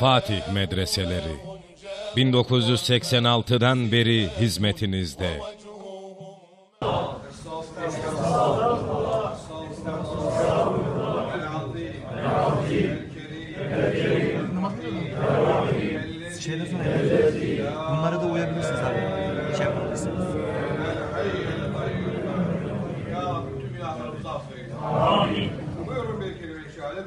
Fatih Medreseleri 1986'dan beri hizmetinizde. Bunlara da uyabilirsiniz abi. Şey yapabilirsiniz. Amin. Buyurun bir kelime-i şehadet.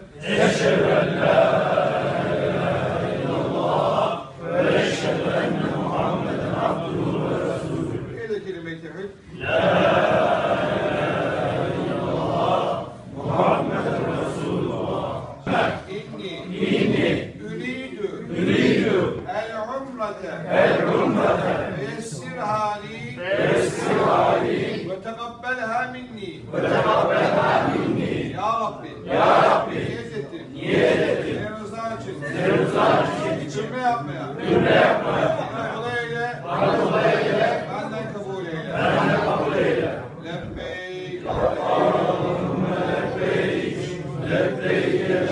Minni, ve tegabbelha minni, ya Rabbi, ya Rabbi, niyet ettim, niyet ettim, senin rızan için, senin rızan için, cümle yapmaya, cümle yapmaya, bana kolay eyle, bana kolay eyle, benden kabul eyle, benden kabul eyle, lebbeyk, Allahümme lebbeyk, lebbeyk,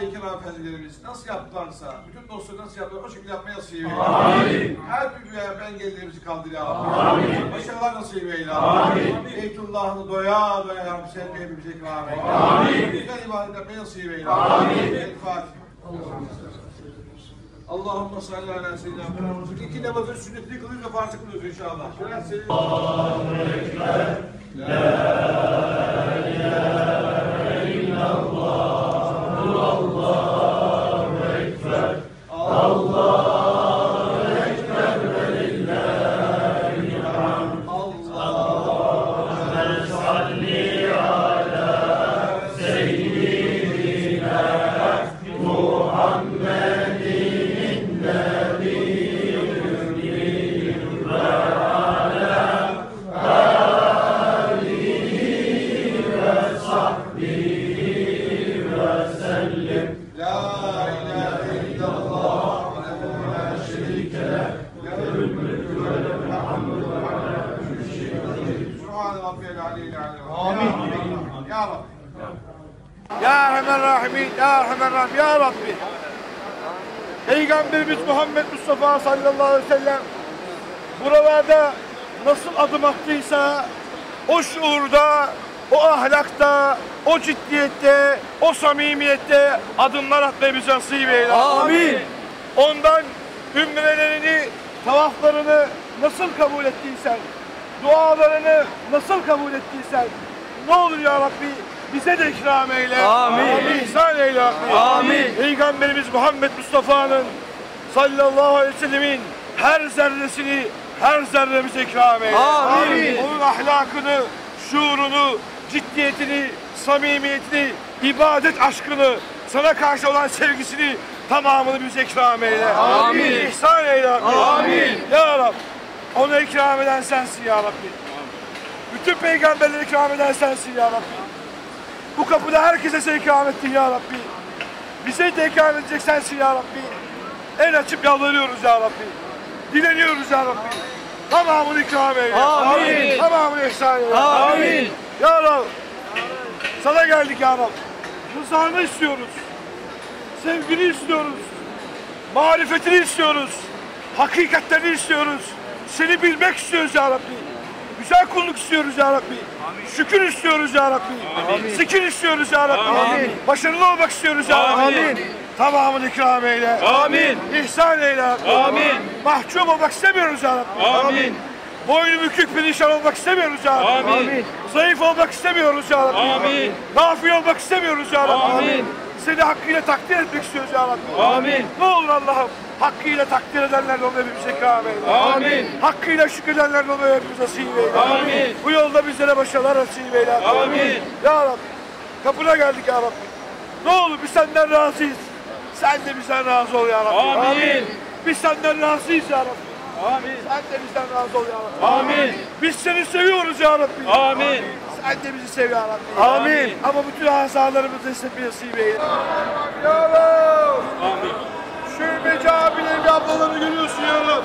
sahabe-i kiram efendilerimiz nasıl yaptılarsa, bütün dostları nasıl yaptılar o şekilde yapmaya nasip eyle. Amin. Her türlü engellerimizi kaldır ya Rabbi. Amin. Başarılar nasip eyle. Amin. Beytullah'ını doya doya ya Rabbi sen hepimize ikram eyle. Amin. Güzel ibadet yapmaya nasip eyle. Amin. El Fatiha. Allahümme salli ala seyyidina Muhammed. İki namazın sünnetini kılıyoruz ve farzı kılıyoruz inşallah. Şöyle seyyidina. Aliyyil. Amin. Ya Rabbi. Ya Erhamer Rahimin, Ya Erhamer Rahim, Ya Rabbi. Peygamberimiz Muhammed Mustafa sallallahu aleyhi ve sellem buralarda nasıl adım attıysa o şuurda, o ahlakta, o ciddiyette, o samimiyette adımlar atmayı bize nasip eyle. Amin. Ondan ümrelerini, tavaflarını nasıl kabul ettiysen, dualarını nasıl kabul ettiysen, ne olur ya Rabbi bize de ikram eyle. Amin. İhsan eyle Rabbi. Amin. Peygamberimiz Muhammed Mustafa'nın sallallahu aleyhi ve sellemin her zerresini her zerremize ikram eyle. Amin. Onun ahlakını, şuurunu, ciddiyetini, samimiyetini, ibadet aşkını, sana karşı olan sevgisini tamamını bize ikram eyle. Amin. İhsan eyle Rabbi. Amin. Ya Rab, ona ikram eden sensin ya Rabbi. Bütün peygamberleri ikram eden sensin ya Rabbi. Bu kapıda herkese sen ikram ettin ya Rabbi. Bize de ikram edecek sensin ya Rabbi. El açıp yalvarıyoruz ya Rabbi. Dileniyoruz ya Rabbi. Tamamını ikram eyle. Amin. Tamamını ihsan eyle. Amin. Ya Rabbi. Sana geldik ya Rabbi. Rızanı istiyoruz. Sevgini istiyoruz. Marifetini istiyoruz. Hakikatlerini istiyoruz. Seni bilmek istiyoruz ya Rabbi. Güzel kulluk istiyoruz ya Rabbi. Şükür istiyoruz ya Rabbi. Zikir istiyoruz ya Rabbi. Başarılı olmak istiyoruz ya Rabbi. Tamamını ikram eyle. Amin. İhsan eyle. Amin. Mahcup olmak istemiyoruz ya Rabbi. Amin. Boynu bükük perişan olmak istemiyoruz ya Rabbi. Amin. Zayıf olmak istemiyoruz ya Rabbi. Amin. Gafil olmak istemiyoruz ya Rabbi. Amin. seni hakkıyla takdir etmek istiyoruz ya Rabbi. Amin. Ne olur Allah'ım hakkıyla takdir edenlerle onu hepimize ikram eyle. Amin. Hakkıyla şükredenlerle onu hepimize nasip eyle. Amin. Bu yolda bizlere başarılar nasip eyle. Amin. Ya Rabbi kapına geldik ya Rabbi. Ne olur biz senden razıyız. Sen de bizden razı ol ya Rabbi. Amin. Biz senden razıyız ya Rabbi. Amin. Sen de bizden razı ol ya Rabbi. Amin. Biz seni seviyoruz ya Rabbi. Amin. Sen de bizi sev ya Rabbi. Amin. Ama bütün azalarımızı ise bir nasip eyle. Ya Rabbi. Amin. Ablaları görüyorsun ya.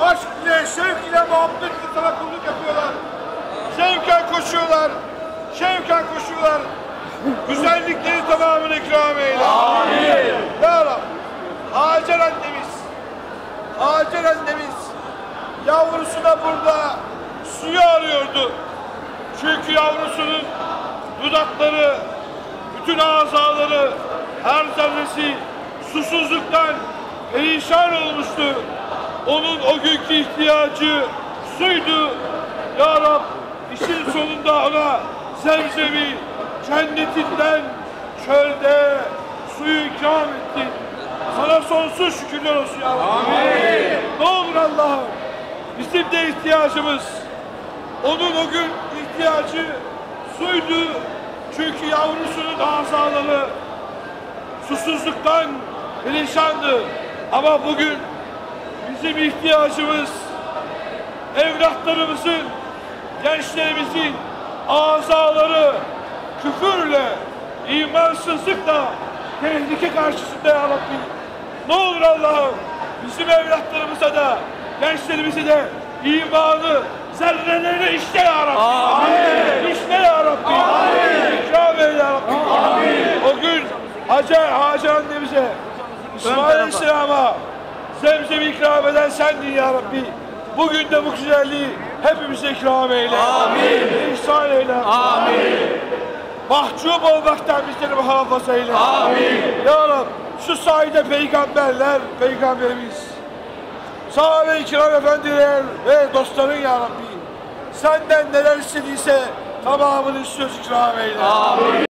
Aşk ile, şevk ile, muhabbet ile sana kulluk yapıyorlar. Şevken koşuyorlar. Şevken koşuyorlar. Güzellikleri tamamını ikram eyle. Amin. Ya Rabbi. Hacer annemiz. Hacer annemiz. Yavrusu da burada suyu arıyordu. Çünkü yavrusunun dudakları, bütün azaları, her zerresi susuzluktan perişan olmuştu. Onun o günkü ihtiyacı suydu. Ya Rab işin sonunda ona zemzemi cennetinden çölde suyu ikram ettin. Sana sonsuz şükürler olsun ya Rabbi. Ne olur Allah'ım bizim de ihtiyacımız onun o gün ihtiyacı suydu. Çünkü yavrusunun azaları susuzluktan perişandı. Ama bugün bizim ihtiyacımız evlatlarımızın, gençlerimizin azaları küfürle, imansızlıkla tehlike karşısında ya Rabbi. Ne olur Allah'ım bizim evlatlarımıza da, gençlerimize de imanı zerrelerine işte ya Rabbi. Amin. İşte ya Rabbi. Amin. İkram eyle ya Rabbi. Amin. O gün Hacer, Hacer annemize, İsmail Aleyhisselam'a zemzemi ikram eden sendin ya Rabbi. Bugün de bu güzelliği hepimize ikram eyle. Amin. İhsan eyle. Amin. Mahcup olmaktan bizleri muhafaza eyle. Amin. Ya Rabbi şu sayede peygamberler, peygamberimiz, sahabe-i kiram efendiler ve dostların ya Rabbi. Senden neler istediyse tamamını istiyoruz ikram eyle. Amin.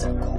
Perfect.